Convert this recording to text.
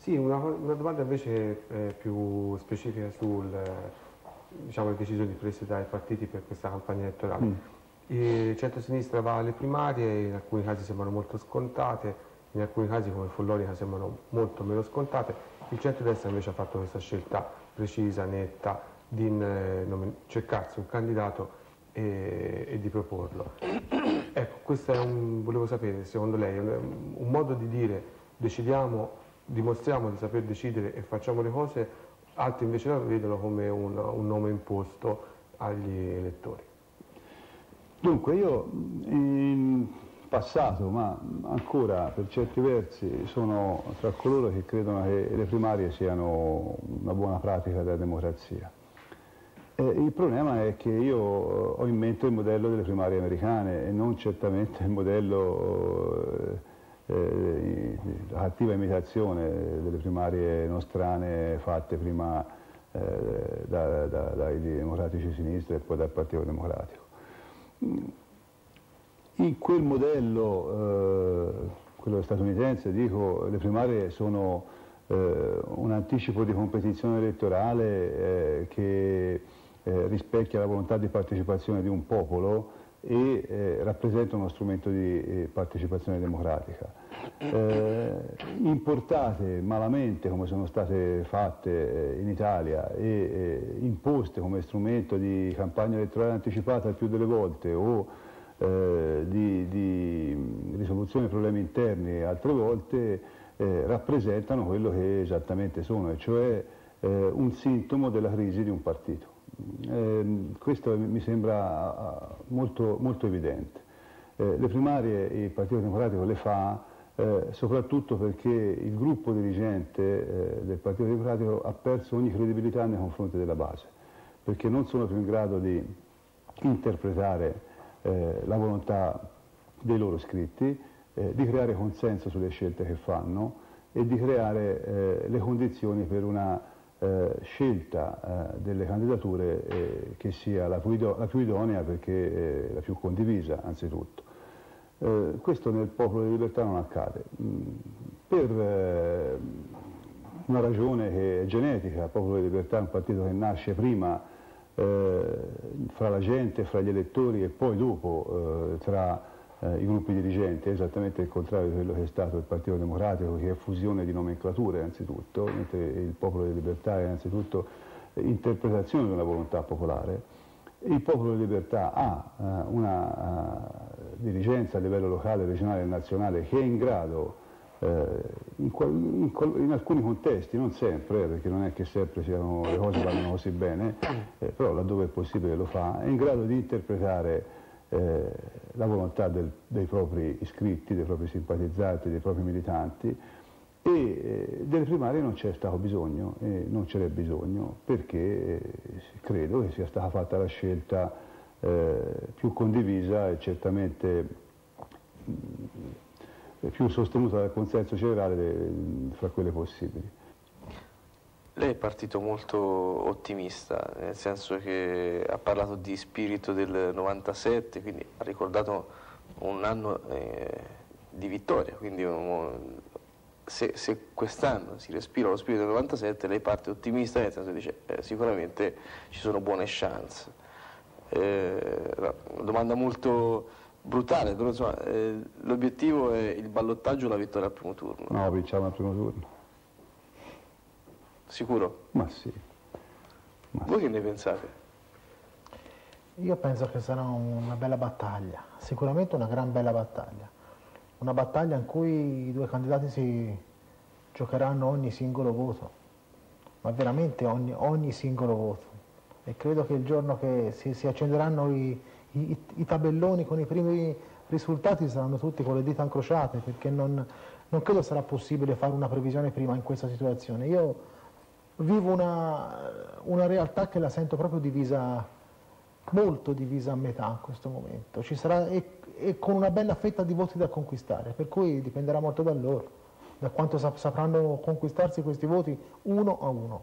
Sì, una, una domanda invece eh, più specifica sulle diciamo, decisioni prese dai partiti per questa campagna elettorale. Mm. Il centro-sinistra va alle primarie, in alcuni casi sembrano molto scontate, in alcuni casi come Follonica sembrano molto meno scontate. Il centro-destra invece ha fatto questa scelta precisa, netta, di eh, cercarsi un candidato e, e, di proporlo. Ecco, questo è un, volevo sapere, secondo lei, un, un modo di dire decidiamo dimostriamo di saper decidere e facciamo le cose, altri invece la vedono come un, un nome imposto agli elettori. Dunque io in passato, ma ancora per certi versi, sono tra coloro che credono che le primarie siano una buona pratica della democrazia. Eh, il problema è che io ho in mente il modello delle primarie americane e non certamente il modello eh, eh, attiva imitazione delle primarie nostrane fatte prima eh, da, da, dai democratici sinistra e poi dal Partito Democratico. In quel modello, eh, quello statunitense, dico, le primarie sono eh, un anticipo di competizione elettorale eh, che eh, rispecchia la volontà di partecipazione di un popolo e eh, rappresenta uno strumento di eh, partecipazione democratica. Eh, importate malamente come sono state fatte eh, in Italia e eh, imposte come strumento di campagna elettorale anticipata il più delle volte o eh, di, di, risoluzione dei problemi interni altre volte rappresentano quello che esattamente sono, e cioè un sintomo della crisi di un partito. Eh, questo mi sembra ah, molto, molto evidente. Eh, le primarie il Partito Democratico le fa eh, soprattutto perché il gruppo dirigente eh, del Partito Democratico ha perso ogni credibilità nei confronti della base, perché non sono più in grado di interpretare eh, la volontà dei loro iscritti, eh, di creare consenso sulle scelte che fanno e di creare le condizioni per una eh, scelta eh, delle candidature eh, che sia la più, la più, idonea perché è la più condivisa anzitutto. Eh, questo nel popolo di libertà non accade. Mm, per eh, una ragione che è genetica, il popolo di libertà è un partito che nasce prima eh, fra la gente, fra gli elettori e poi dopo tra eh, i gruppi dirigenti, è esattamente il contrario di quello che è stato il Partito Democratico, che è fusione di nomenclature anzitutto, mentre il Popolo di Libertà è innanzitutto interpretazione di una volontà popolare. Il Popolo di Libertà ha uh, una uh, dirigenza a livello locale, regionale e nazionale che è in grado, in, in, in, alcuni contesti, non sempre, perché non è che sempre siano, le cose vanno così bene, eh, però laddove è possibile lo fa, è in grado di interpretare eh, la volontà del, dei propri iscritti, dei propri simpatizzanti, dei propri militanti e eh, delle primarie non c'è stato bisogno, e non n'è bisogno perché eh, credo che sia stata fatta la scelta eh, più condivisa e certamente mh, mm, più sostenuta dal consenso generale de, fra quelle possibili. Lei è partito molto ottimista, nel senso che ha parlato di spirito del 97, quindi ha ricordato un anno eh, di vittoria, quindi un, se, se quest'anno si respira lo spirito del 97 lei parte ottimista nel senso che dice eh, sicuramente ci sono buone chance. Eh, una domanda molto brutale, però eh, l'obiettivo è il ballottaggio o la vittoria al primo turno? No, vinciamo al primo turno. Sicuro? Ma sì. Ma Voi sì. che ne pensate? Io penso che sarà una bella battaglia, sicuramente una gran bella battaglia. Una battaglia in cui i due candidati si giocheranno ogni singolo voto, ma veramente ogni, ogni singolo voto. E credo che il giorno che si, si accenderanno i, i, i, tabelloni con i primi risultati saranno tutti con le dita incrociate, perché non, non credo sarà possibile fare una previsione prima in questa situazione. Io vivo una, una realtà che la sento proprio divisa, molto divisa a metà in questo momento, sarà, e, e, con una bella fetta di voti da conquistare, per cui dipenderà molto da loro, da quanto sapranno conquistarsi questi voti uno a uno.